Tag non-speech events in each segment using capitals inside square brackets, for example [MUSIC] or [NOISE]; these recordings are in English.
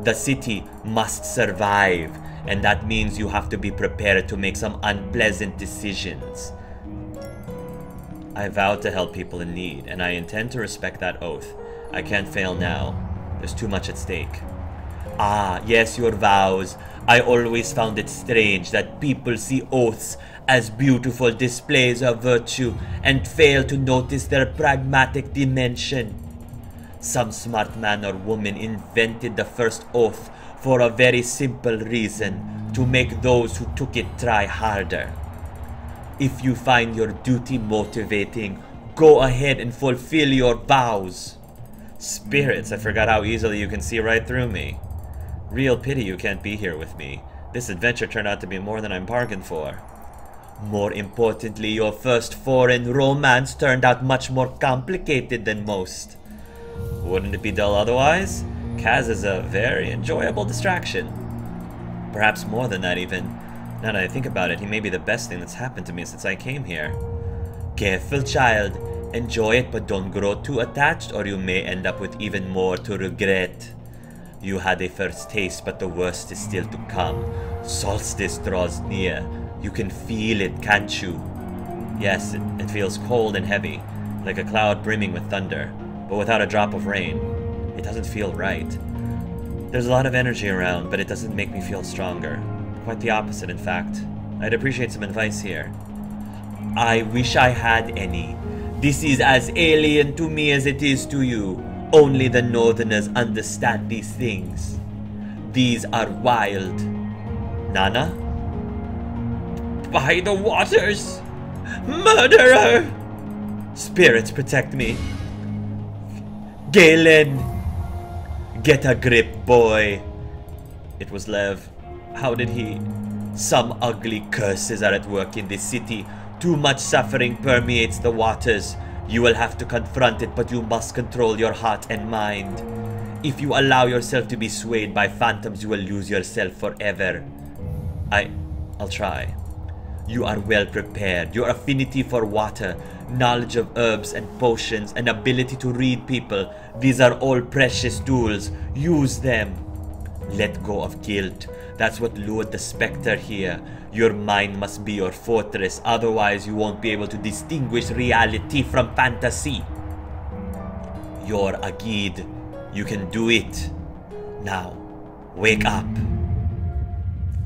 The city must survive, and that means you have to be prepared to make some unpleasant decisions. I vowed to help people in need, and I intend to respect that oath. I can't fail now. There's too much at stake. Ah, yes, your vows. I always found it strange that people see oaths as beautiful displays of virtue and fail to notice their pragmatic dimension. Some smart man or woman invented the first oath for a very simple reason to make those who took it try harder. If you find your duty motivating, go ahead and fulfill your vows. Spirits, I forgot how easily you can see right through me. Real pity you can't be here with me. This adventure turned out to be more than I'm bargained for. More importantly, your first foreign romance turned out much more complicated than most. Wouldn't it be dull otherwise? Kaz is a very enjoyable distraction. Perhaps more than that, even. Now that I think about it, he may be the best thing that's happened to me since I came here. Careful, child. Enjoy it, but don't grow too attached, or you may end up with even more to regret. You had a first taste, but the worst is still to come. Solstice draws near. You can feel it, can't you? Yes, it, it feels cold and heavy, like a cloud brimming with thunder, but without a drop of rain. It doesn't feel right. There's a lot of energy around, but it doesn't make me feel stronger. Quite the opposite, in fact. I'd appreciate some advice here. I wish I had any. This is as alien to me as it is to you. Only the Northerners understand these things. These are wild. Nana? By the waters! Murderer! Spirits protect me. Galen! Get a grip, boy. It was Lev. How did he? Some ugly curses are at work in this city. Too much suffering permeates the waters. You will have to confront it, but you must control your heart and mind. If you allow yourself to be swayed by phantoms, you will lose yourself forever. I. I'll try. You are well prepared. Your affinity for water, knowledge of herbs and potions, and ability to read people, these are all precious tools. Use them. Let go of guilt. That's what lured the specter here. Your mind must be your fortress, otherwise, you won't be able to distinguish reality from fantasy. You're a Agid. You can do it. Now, wake up.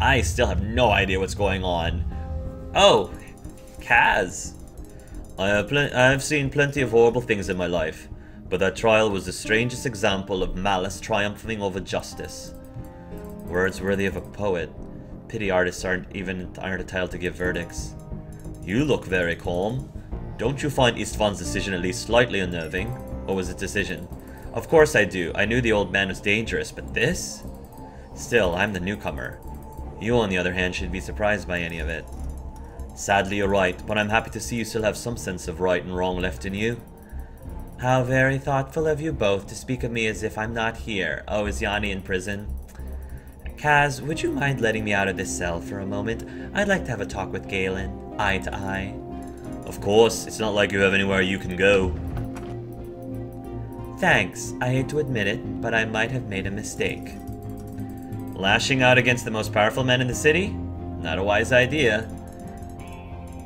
I still have no idea what's going on. Oh, Kaz. I have, I have seen plenty of horrible things in my life, but that trial was the strangest example of malice triumphing over justice. Words worthy of a poet. Pity artists aren't even aren't entitled to give verdicts. You look very calm. Don't you find Istvan's decision at least slightly unnerving? What was his decision? Of course I do. I knew the old man was dangerous, but this? Still, I'm the newcomer. You, on the other hand, should be surprised by any of it. Sadly, you're right, but I'm happy to see you still have some sense of right and wrong left in you. How very thoughtful of you both to speak of me as if I'm not here. Oh, is Yani in prison? Kaz, would you mind letting me out of this cell for a moment? I'd like to have a talk with Galen, eye to eye. Of course, it's not like you have anywhere you can go. Thanks, I hate to admit it, but I might have made a mistake. Lashing out against the most powerful men in the city? Not a wise idea.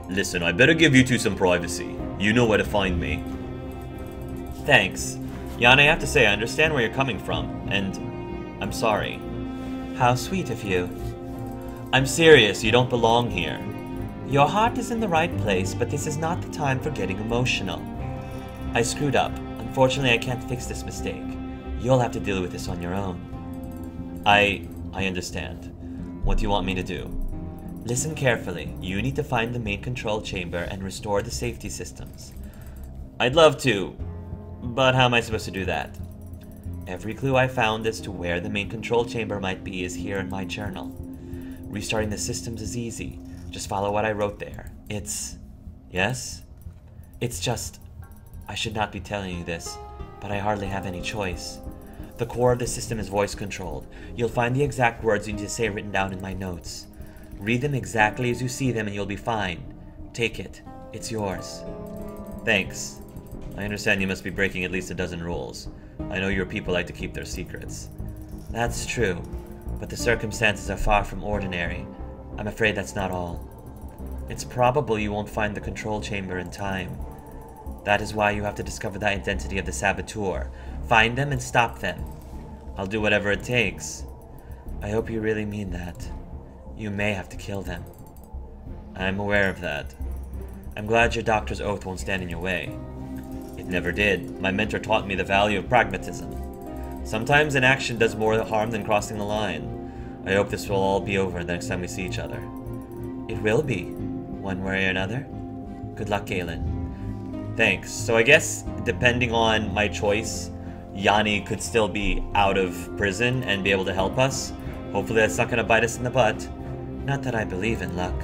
Listen, I better give you two some privacy. You know where to find me. Thanks. Jan, I have to say, I understand where you're coming from, and I'm sorry. How sweet of you. I'm serious, you don't belong here. Your heart is in the right place, but this is not the time for getting emotional. I screwed up. Unfortunately, I can't fix this mistake. You'll have to deal with this on your own. I... I understand. What do you want me to do? Listen carefully. You need to find the main control chamber and restore the safety systems. I'd love to, but how am I supposed to do that? Every clue I found as to where the main control chamber might be is here in my journal. Restarting the systems is easy. Just follow what I wrote there. It's... Yes? It's just... I should not be telling you this, but I hardly have any choice. The core of the system is voice controlled. You'll find the exact words you need to say written down in my notes. Read them exactly as you see them and you'll be fine. Take it. It's yours. Thanks. I understand you must be breaking at least a dozen rules. I know your people like to keep their secrets. That's true, but the circumstances are far from ordinary. I'm afraid that's not all. It's probable you won't find the control chamber in time. That is why you have to discover the identity of the saboteur. Find them and stop them. I'll do whatever it takes. I hope you really mean that. You may have to kill them. I'm aware of that. I'm glad your doctor's oath won't stand in your way. It never did. My mentor taught me the value of pragmatism. Sometimes inaction does more harm than crossing the line. I hope this will all be over the next time we see each other. It will be, one way or another. Good luck, Galen. Thanks. So I guess, depending on my choice, Yani could still be out of prison and be able to help us. Hopefully that's not going to bite us in the butt. Not that I believe in luck.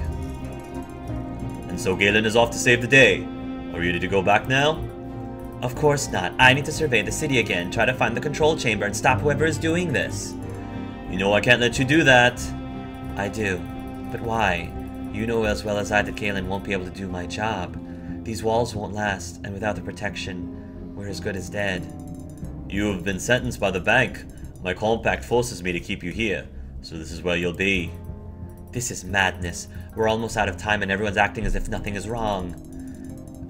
And so Galen is off to save the day. Are you ready to go back now? Of course not. I need to survey the city again, try to find the control chamber, and stop whoever is doing this. You know I can't let you do that. I do. But why? You know as well as I that Galen won't be able to do my job. These walls won't last, and without the protection, we're as good as dead. You have been sentenced by the bank. My compact forces me to keep you here, so this is where you'll be. This is madness. We're almost out of time and everyone's acting as if nothing is wrong.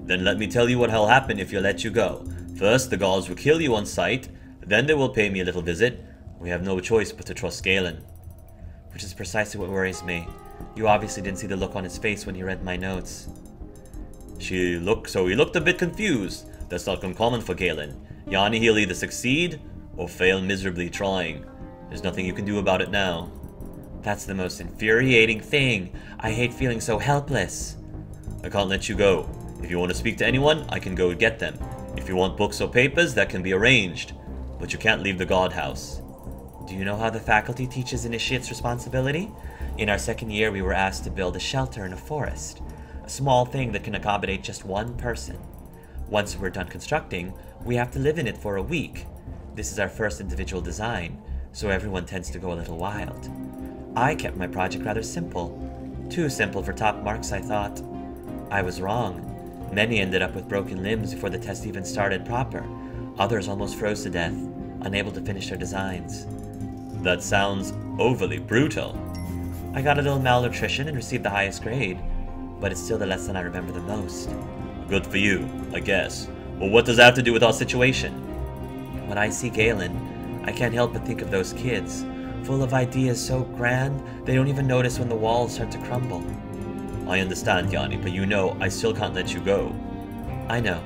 Then let me tell you what'll happen if you let you go. First, the Gauls will kill you on sight, then they will pay me a little visit. We have no choice but to trust Galen. Which is precisely what worries me. You obviously didn't see the look on his face when he read my notes. She looked so he looked a bit confused. That's not uncommon for Galen. Yani he'll either succeed or fail miserably trying. There's nothing you can do about it now. That's the most infuriating thing. I hate feeling so helpless. I can't let you go. If you want to speak to anyone, I can go get them. If you want books or papers, that can be arranged. But you can't leave the guardhouse. Do you know how the faculty teaches initiates responsibility? In our second year, we were asked to build a shelter in a forest. A small thing that can accommodate just one person. Once we're done constructing, we have to live in it for a week. This is our first individual design, so everyone tends to go a little wild. I kept my project rather simple. Too simple for top marks, I thought. I was wrong. Many ended up with broken limbs before the test even started proper. Others almost froze to death, unable to finish their designs. That sounds overly brutal. I got a little malnutrition and received the highest grade, but it's still the lesson I remember the most. Good for you, I guess. Well, what does that have to do with our situation? When I see Galen, I can't help but think of those kids, full of ideas so grand they don't even notice when the walls start to crumble. I understand, Yani, but you know I still can't let you go. I know.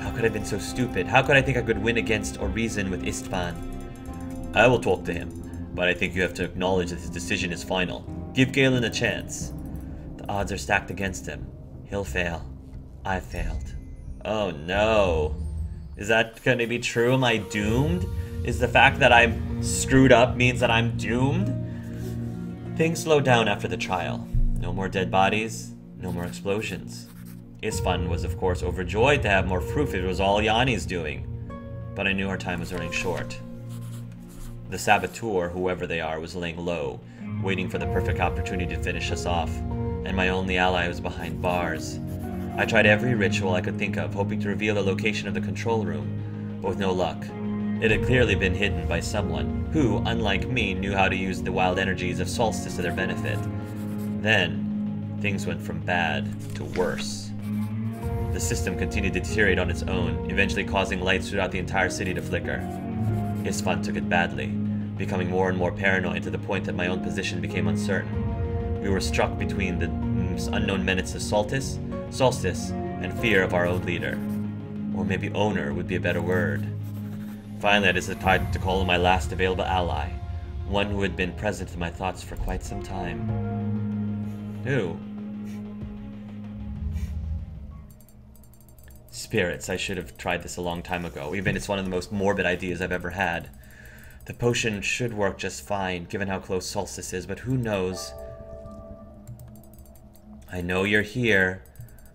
How could I have been so stupid? How could I think I could win against or reason with Istvan? I will talk to him, but I think you have to acknowledge that his decision is final. Give Galen a chance. The odds are stacked against him. He'll fail. I've failed. Oh no. Is that going to be true? Am I doomed? Is the fact that I'm screwed up means that I'm doomed? Things slowed down after the trial. No more dead bodies, no more explosions. Istvan was, of course, overjoyed to have more proof it was all Yani's doing, but I knew our time was running short. The saboteur, whoever they are, was laying low, waiting for the perfect opportunity to finish us off, and my only ally was behind bars. I tried every ritual I could think of, hoping to reveal the location of the control room, but with no luck. It had clearly been hidden by someone who, unlike me, knew how to use the wild energies of Solstice to their benefit. Then, things went from bad to worse. The system continued to deteriorate on its own, eventually causing lights throughout the entire city to flicker. Istvan took it badly, becoming more and more paranoid to the point that my own position became uncertain. We were struck between the mm, unknown menace of Solstice, Solstice, and fear of our own leader. Or maybe owner would be a better word. Finally, I decided to call on my last available ally, one who had been present in my thoughts for quite some time. Who? Spirits. I should have tried this a long time ago. Even it's one of the most morbid ideas I've ever had. The potion should work just fine, given how close Solstice is, but who knows? I know you're here.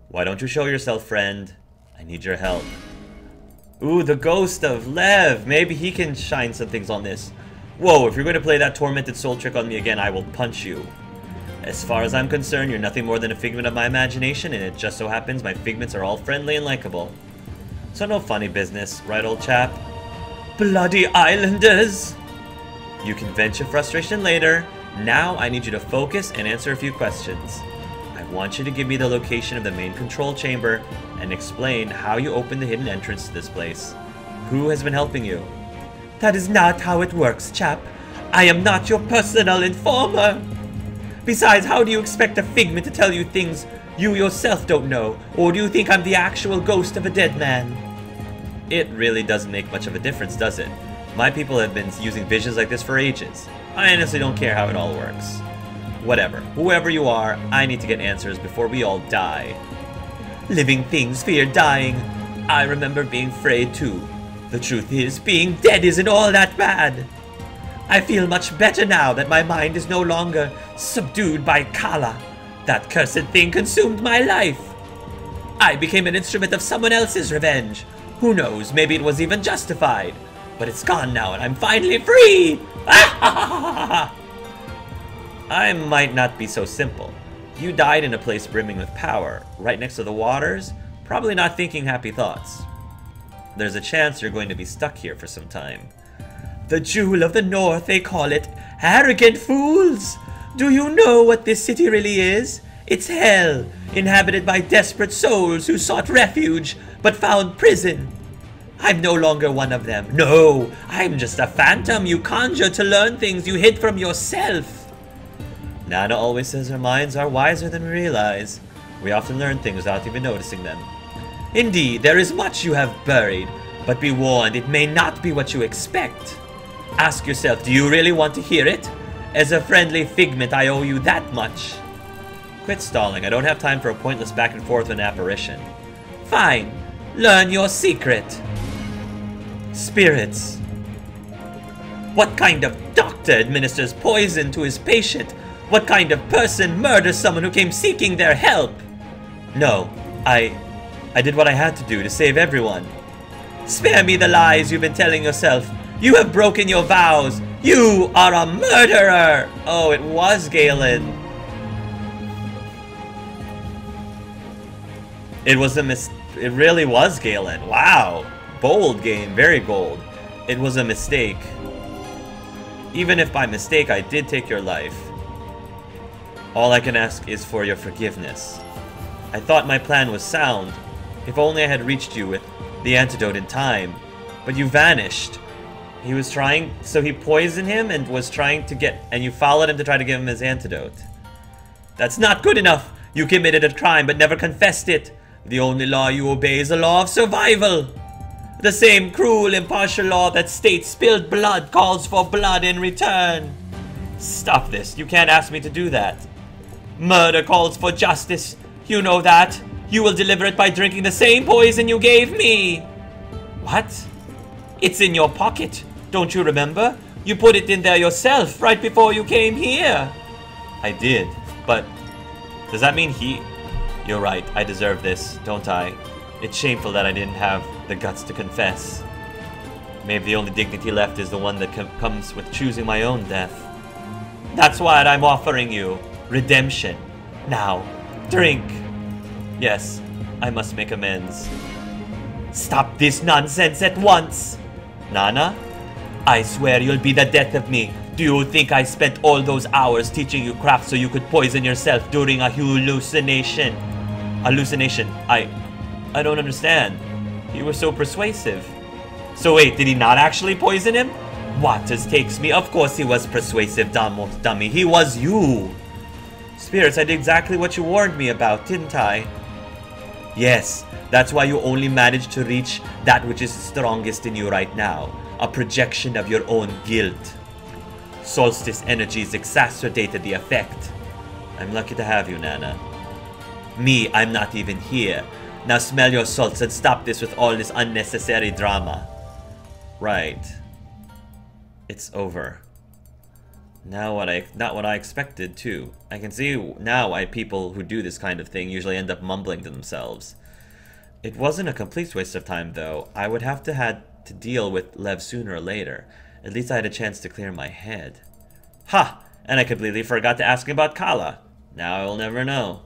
Why don't you show yourself, friend? I need your help. Ooh, the ghost of Lev! Maybe he can shine some things on this. Whoa, if you're going to play that tormented soul trick on me again, I will punch you. As far as I'm concerned, you're nothing more than a figment of my imagination, and it just so happens my figments are all friendly and likable. So no funny business, right old chap? Bloody islanders! You can vent your frustration later. Now I need you to focus and answer a few questions. I want you to give me the location of the main control chamber and explain how you opened the hidden entrance to this place. Who has been helping you? That is not how it works, chap. I am not your personal informer. Besides, how do you expect a figment to tell you things you yourself don't know? Or do you think I'm the actual ghost of a dead man? It really doesn't make much of a difference, does it? My people have been using visions like this for ages. I honestly don't care how it all works. Whatever. Whoever you are, I need to get answers before we all die. Living things fear dying. I remember being afraid too. The truth is, being dead isn't all that bad. I feel much better now that my mind is no longer subdued by Kala. That cursed thing consumed my life. I became an instrument of someone else's revenge. Who knows, maybe it was even justified. But it's gone now and I'm finally free! [LAUGHS] I might not be so simple. You died in a place brimming with power, right next to the waters, probably not thinking happy thoughts. There's a chance you're going to be stuck here for some time. The Jewel of the North, they call it. Arrogant fools! Do you know what this city really is? It's hell, inhabited by desperate souls who sought refuge but found prison. I'm no longer one of them. No, I'm just a phantom you conjure to learn things you hid from yourself. Nana always says our minds are wiser than we realize. We often learn things without even noticing them. Indeed, there is much you have buried, but be warned, it may not be what you expect. Ask yourself, do you really want to hear it? As a friendly figment, I owe you that much. Quit stalling, I don't have time for a pointless back and forth with an apparition. Fine, learn your secret. Spirits. What kind of doctor administers poison to his patient? What kind of person murders someone who came seeking their help? No, I... I did what I had to do to save everyone. Spare me the lies you've been telling yourself. You have broken your vows. You are a murderer! Oh, it was Galen. It was a mis- It really was Galen. Wow bold game, very bold. It was a mistake. Even if by mistake I did take your life, all I can ask is for your forgiveness. I thought my plan was sound, if only I had reached you with the antidote in time, but you vanished. He was trying, so he poisoned him and was trying to get, and you followed him to try to give him his antidote. That's not good enough! You committed a crime but never confessed it! The only law you obey is the law of survival! The same cruel, impartial law that states spilled blood calls for blood in return. Stop this. You can't ask me to do that. Murder calls for justice. You know that. You will deliver it by drinking the same poison you gave me. What? It's in your pocket. Don't you remember? You put it in there yourself right before you came here. I did, but does that mean he... You're right, I deserve this, don't I? It's shameful that I didn't have the guts to confess. Maybe the only dignity left is the one that com comes with choosing my own death. That's what I'm offering you. Redemption. Now, drink. Yes, I must make amends. Stop this nonsense at once! Nana? I swear you'll be the death of me. Do you think I spent all those hours teaching you craft so you could poison yourself during a hallucination? Hallucination. I... I don't understand. You were so persuasive. So wait, did he not actually poison him? Waters takes me. Of course he was persuasive, dumb dummy. He was you. Spirits, I did exactly what you warned me about, didn't I? Yes, that's why you only managed to reach that which is strongest in you right now. A projection of your own guilt. Solstice energies exacerbated the effect. I'm lucky to have you, Nana. Me, I'm not even here. Now smell your salts and stop this with all this unnecessary drama. Right. It's over. Now what I not what I expected too. I can see now why people who do this kind of thing usually end up mumbling to themselves. It wasn't a complete waste of time though. I would have to had to deal with Lev sooner or later. At least I had a chance to clear my head. Ha! And I completely forgot to ask about Kala. Now I will never know.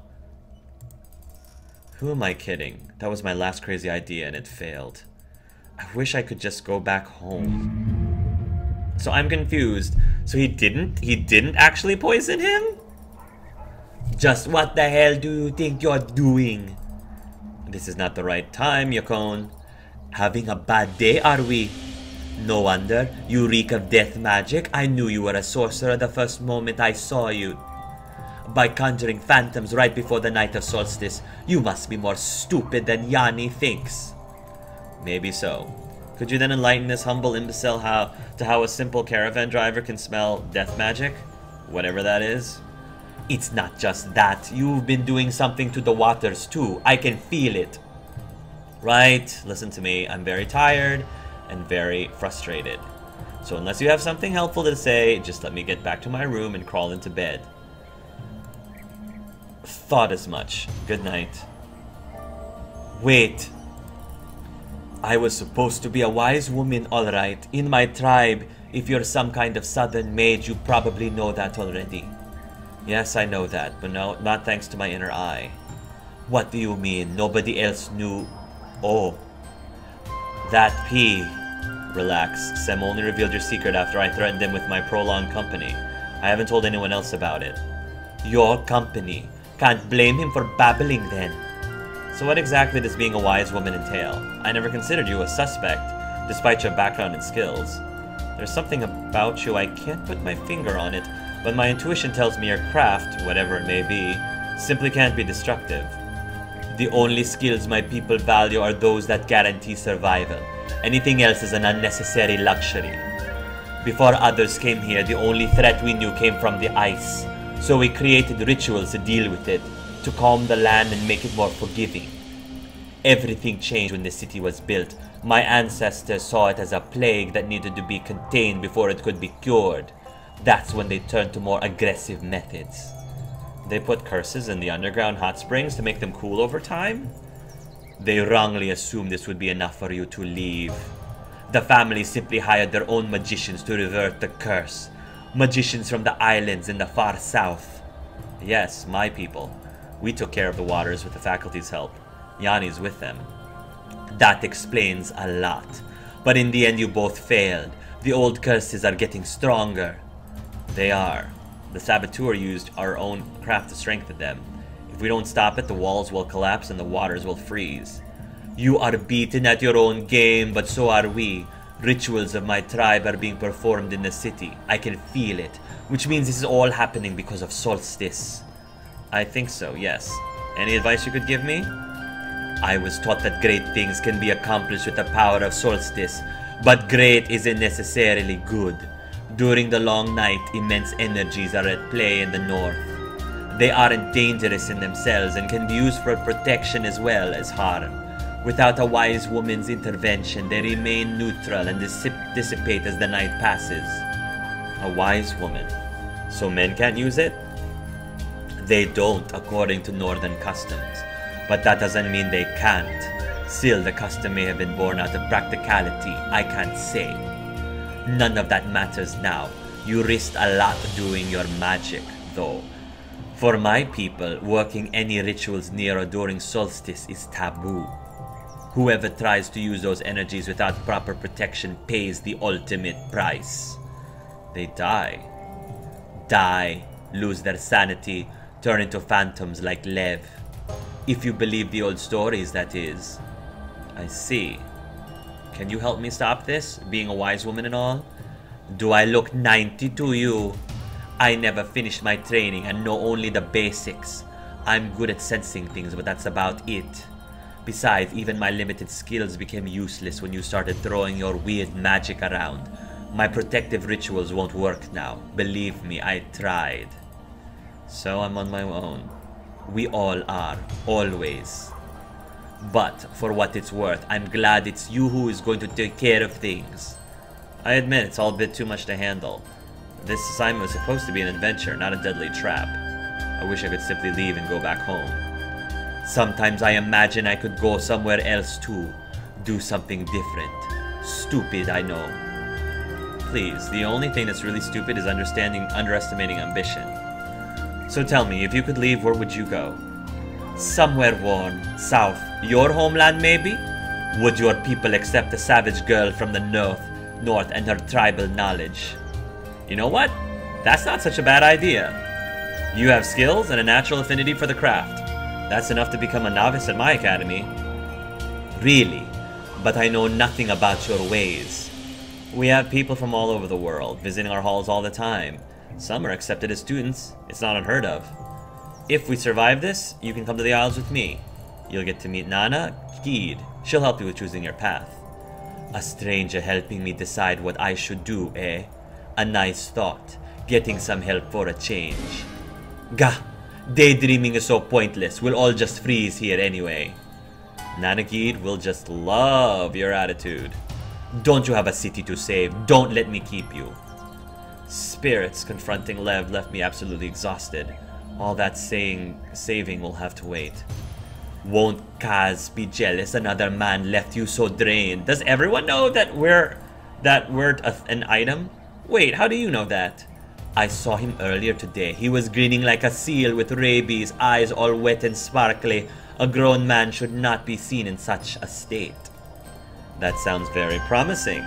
Who am I kidding? That was my last crazy idea and it failed. I wish I could just go back home. So I'm confused. So he didn't he didn't actually poison him? Just what the hell do you think you're doing? This is not the right time, Yakone. Having a bad day, are we? No wonder. You reek of death magic. I knew you were a sorcerer the first moment I saw you. By conjuring phantoms right before the night of solstice, you must be more stupid than Yani thinks. Maybe so. Could you then enlighten this humble imbecile how to how a simple caravan driver can smell death magic? Whatever that is. It's not just that. You've been doing something to the waters too. I can feel it. Right, listen to me. I'm very tired and very frustrated. So unless you have something helpful to say, just let me get back to my room and crawl into bed. Thought as much. Good night. Wait. I was supposed to be a wise woman, alright. In my tribe, if you're some kind of southern mage, you probably know that already. Yes, I know that, but no, not thanks to my inner eye. What do you mean? Nobody else knew? Oh. That P. Relax. Sem only revealed your secret after I threatened him with my prolonged company. I haven't told anyone else about it. Your company. Can't blame him for babbling then. So what exactly does being a wise woman entail? I never considered you a suspect, despite your background and skills. There's something about you, I can't put my finger on it, but my intuition tells me your craft, whatever it may be, simply can't be destructive. The only skills my people value are those that guarantee survival. Anything else is an unnecessary luxury. Before others came here, the only threat we knew came from the ice. So we created rituals to deal with it, to calm the land and make it more forgiving. Everything changed when the city was built. My ancestors saw it as a plague that needed to be contained before it could be cured. That's when they turned to more aggressive methods. They put curses in the underground hot springs to make them cool over time? They wrongly assumed this would be enough for you to leave. The family simply hired their own magicians to revert the curse. Magicians from the islands in the far south. Yes, my people. We took care of the waters with the faculty's help. Yani's with them. That explains a lot. But in the end, you both failed. The old curses are getting stronger. They are. The saboteur used our own craft to strengthen them. If we don't stop it, the walls will collapse and the waters will freeze. You are beaten at your own game, but so are we. Rituals of my tribe are being performed in the city. I can feel it, which means this is all happening because of Solstice. I think so, yes. Any advice you could give me? I was taught that great things can be accomplished with the power of Solstice, but great isn't necessarily good. During the long night, immense energies are at play in the north. They aren't dangerous in themselves and can be used for protection as well as harm. Without a wise woman's intervention, they remain neutral and dissip- dissipate as the night passes. A wise woman. So men can't use it? They don't, according to northern customs. But that doesn't mean they can't. Still, the custom may have been born out of practicality. I can't say. None of that matters now. You risked a lot doing your magic, though. For my people, working any rituals near or during solstice is taboo. Whoever tries to use those energies without proper protection pays the ultimate price. They die. Die, lose their sanity, turn into phantoms like Lev. If you believe the old stories, that is. I see. Can you help me stop this, being a wise woman and all? Do I look 90 to you? I never finished my training and know only the basics. I'm good at sensing things, but that's about it. Besides, even my limited skills became useless when you started throwing your weird magic around. My protective rituals won't work now. Believe me, I tried. So I'm on my own. We all are, always. But for what it's worth, I'm glad it's you who is going to take care of things. I admit it's all a bit too much to handle. This assignment was supposed to be an adventure, not a deadly trap. I wish I could simply leave and go back home. Sometimes I imagine I could go somewhere else too, do something different. Stupid, I know. Please, the only thing that's really stupid is understanding underestimating ambition. So tell me, if you could leave, where would you go? Somewhere warm, south, your homeland maybe? Would your people accept a savage girl from the north, north and her tribal knowledge. You know what? That's not such a bad idea. You have skills and a natural affinity for the craft. That's enough to become a novice at my academy. Really? But I know nothing about your ways. We have people from all over the world visiting our halls all the time. Some are accepted as students. It's not unheard of. If we survive this, you can come to the Isles with me. You'll get to meet Nana Ghede. She'll help you with choosing your path. A stranger helping me decide what I should do, eh? A nice thought. Getting some help for a change. Gah! Daydreaming is so pointless. We'll all just freeze here anyway. Nana Nanagid will just love your attitude. Don't you have a city to save? Don't let me keep you. Spirits confronting Lev left me absolutely exhausted. All that saying, saving will have to wait. Won't Kaz be jealous another man left you so drained? Does everyone know that we're that we're an item? Wait, how do you know that? I saw him earlier today. He was grinning like a seal with rabies, eyes all wet and sparkly. A grown man should not be seen in such a state. That sounds very promising.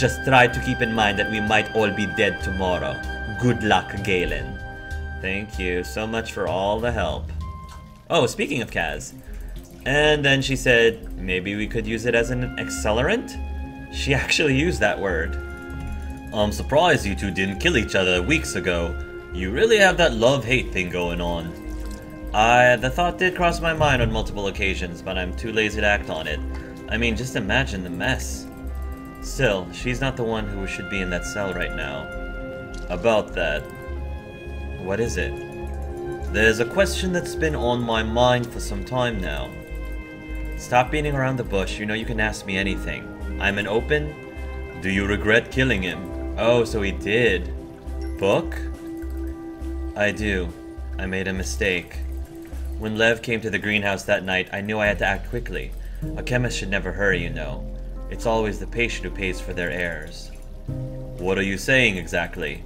Just try to keep in mind that we might all be dead tomorrow. Good luck, Galen. Thank you so much for all the help. Oh, speaking of Kaz. And then she said, maybe we could use it as an accelerant? She [LAUGHS] actually used that word. I'm surprised you two didn't kill each other weeks ago. You really have that love-hate thing going on. I, the thought did cross my mind on multiple occasions, but I'm too lazy to act on it. I mean, just imagine the mess. Still, she's not the one who should be in that cell right now. About that, what is it? There's a question that's been on my mind for some time now. Stop beating around the bush, you know you can ask me anything. I'm an open... Do you regret killing him? Oh, so he did. Book? I do. I made a mistake. When Lev came to the greenhouse that night, I knew I had to act quickly. A chemist should never hurry, you know. It's always the patient who pays for their errors. What are you saying exactly?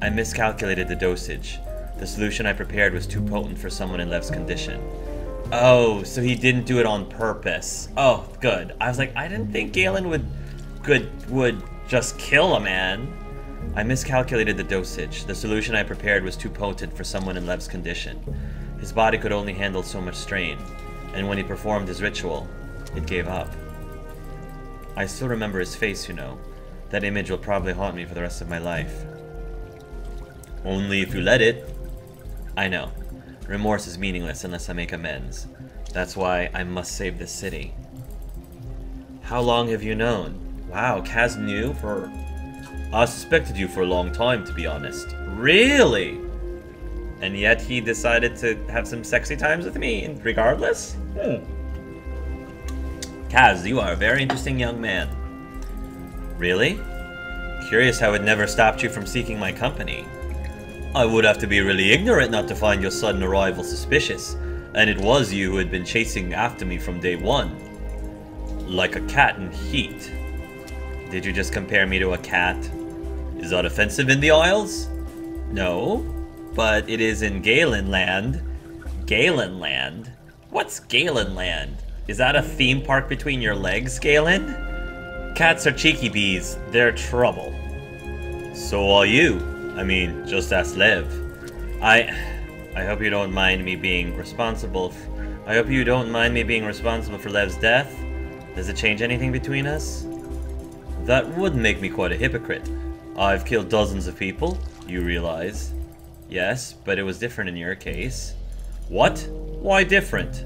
I miscalculated the dosage. The solution I prepared was too potent for someone in Lev's condition. Oh, so he didn't do it on purpose. Oh, good. I was like, I didn't think Galen would good would just kill a man. I miscalculated the dosage. The solution I prepared was too potent for someone in Lev's condition. His body could only handle so much strain, and when he performed his ritual, it gave up. I still remember his face, you know. That image will probably haunt me for the rest of my life. Only if you let it. I know. Remorse is meaningless unless I make amends. That's why I must save this city. How long have you known? Wow, Kaz knew for... I suspected you for a long time, to be honest. Really? And yet he decided to have some sexy times with me, regardless? Hmm. Kaz, you are a very interesting young man. Really? Curious how it never stopped you from seeking my company. I would have to be really ignorant not to find your sudden arrival suspicious, and it was you who had been chasing after me from day one. Like a cat in heat. Did you just compare me to a cat? Is that offensive in the Isles? No, but it is in Galen Land. Galen Land? What's Galen Land? Is that a theme park between your legs, Galen? Cats are cheeky bees. They're trouble. So are you. I mean, just ask Lev. I... I hope you don't mind me being responsible... I hope you don't mind me being responsible for Lev's death. Does it change anything between us? That would make me quite a hypocrite. I've killed dozens of people, you realize. Yes, but it was different in your case. What? Why different?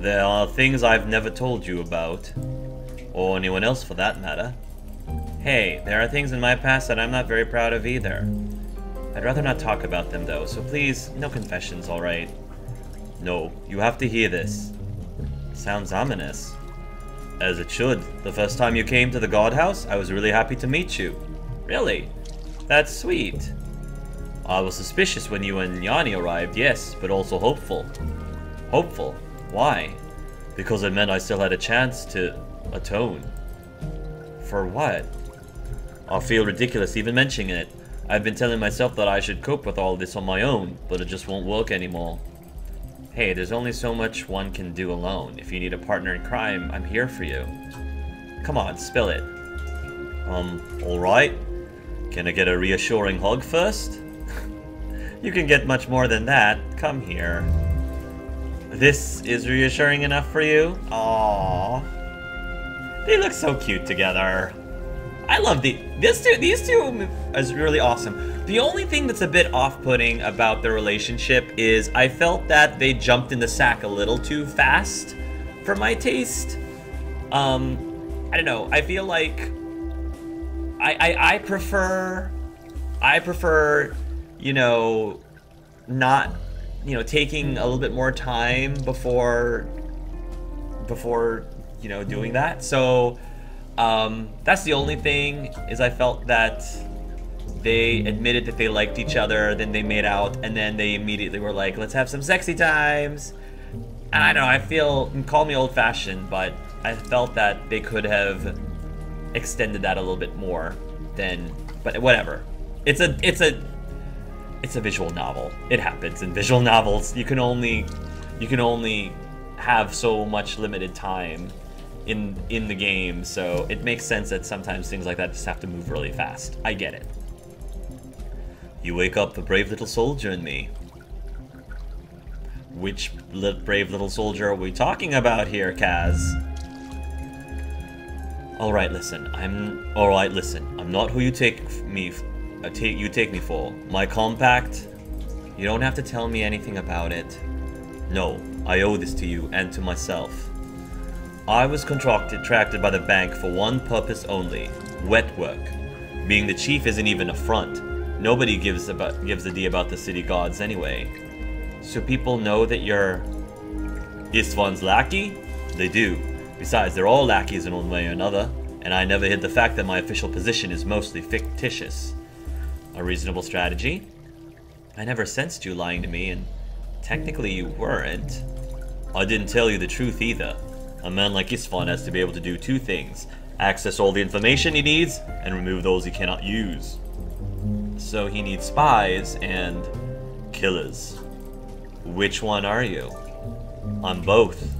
There are things I've never told you about. Or anyone else for that matter. Hey, there are things in my past that I'm not very proud of either. I'd rather not talk about them though, so please, no confessions, alright? No, you have to hear this. Sounds ominous. As it should. The first time you came to the God House, I was really happy to meet you. Really? That's sweet. I was suspicious when you and Yani arrived, yes, but also hopeful. Hopeful? Why? Because it meant I still had a chance to atone. For what? I feel ridiculous even mentioning it. I've been telling myself that I should cope with all this on my own, but it just won't work anymore. Hey, there's only so much one can do alone. If you need a partner in crime, I'm here for you. Come on, spill it. Um, alright. Can I get a reassuring hug first? [LAUGHS] you can get much more than that. Come here. This is reassuring enough for you? Aww. They look so cute together. I love the this two these two is really awesome. The only thing that's a bit off-putting about the relationship is I felt that they jumped in the sack a little too fast for my taste. Um I don't know. I feel like I I, I prefer I prefer, you know, not you know, taking a little bit more time before before, you know, doing that. So um, that's the only thing is I felt that they admitted that they liked each other, then they made out, and then they immediately were like, let's have some sexy times. And I don't know, I feel, call me old fashioned, but I felt that they could have extended that a little bit more than, but whatever. It's a, it's a, it's a visual novel. It happens in visual novels. You can only you can only have so much limited time in in the game, so it makes sense that sometimes things like that just have to move really fast. I get it. You wake up the brave little soldier in me. Which li brave little soldier are we talking about here, Kaz? Alright, listen. I'm... Alright, listen. I'm not who you take me You take me for. My compact? You don't have to tell me anything about it. No, I owe this to you and to myself. I was contracted contracted by the bank for one purpose only, wet work. Being the chief isn't even a front. Nobody gives about gives a d about the city gods anyway. So people know that you're Istvan's lackey? They do. Besides, they're all lackeys in one way or another, and I never hid the fact that my official position is mostly fictitious. A reasonable strategy. I never sensed you lying to me, and technically you weren't. I didn't tell you the truth either. A man like Istvan has to be able to do two things. Access all the information he needs, and remove those he cannot use. So he needs spies and... Killers. Which one are you? I'm both.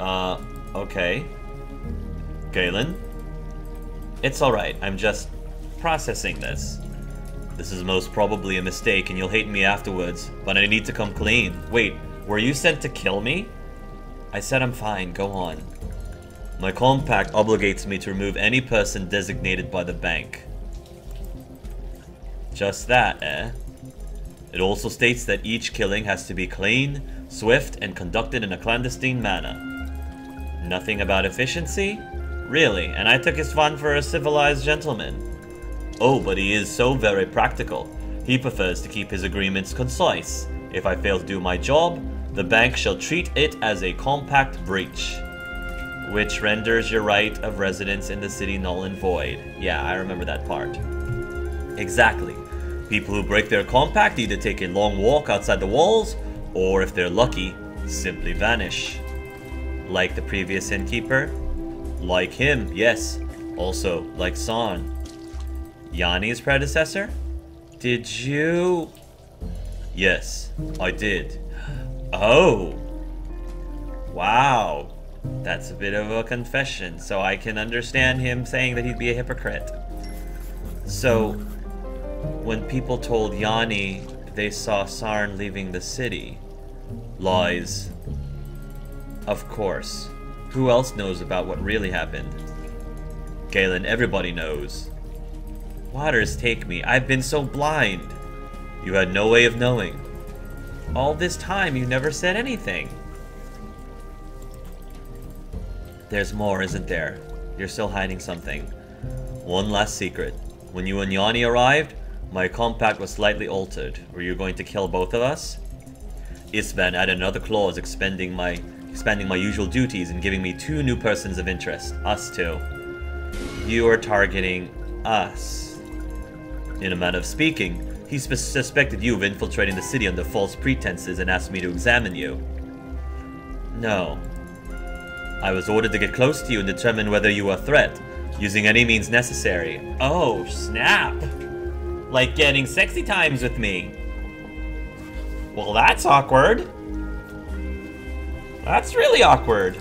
Uh, okay. Galen? It's alright, I'm just processing this. This is most probably a mistake and you'll hate me afterwards, but I need to come clean. Wait, were you sent to kill me? I said I'm fine, go on. My compact obligates me to remove any person designated by the bank. Just that, eh? It also states that each killing has to be clean, swift, and conducted in a clandestine manner. Nothing about efficiency? Really, and I took Istvan for a civilized gentleman. Oh, but he is so very practical. He prefers to keep his agreements concise. If I fail to do my job, the bank shall treat it as a compact breach. Which renders your right of residence in the city null and void. Yeah, I remember that part. Exactly. People who break their compact either take a long walk outside the walls, or if they're lucky, simply vanish. Like the previous innkeeper? Like him, yes. Also, like San. Yani's predecessor? Did you... Yes, I did. Oh! Wow. That's a bit of a confession, so I can understand him saying that he'd be a hypocrite. So, when people told Yani they saw Sarn leaving the city... Lies. Of course. Who else knows about what really happened? Galen, everybody knows. Waters take me. I've been so blind. You had no way of knowing. All this time you never said anything. There's more, isn't there? You're still hiding something. One last secret. When you and Yani arrived, my compact was slightly altered. Were you going to kill both of us? Istvan added another clause expanding my expanding my usual duties and giving me two new persons of interest. Us two. You are targeting us. In a manner of speaking, he suspected you of infiltrating the city under false pretenses and asked me to examine you. No. I was ordered to get close to you and determine whether you were a threat, using any means necessary. Oh, snap! Like getting sexy times with me. Well, that's awkward. That's really awkward.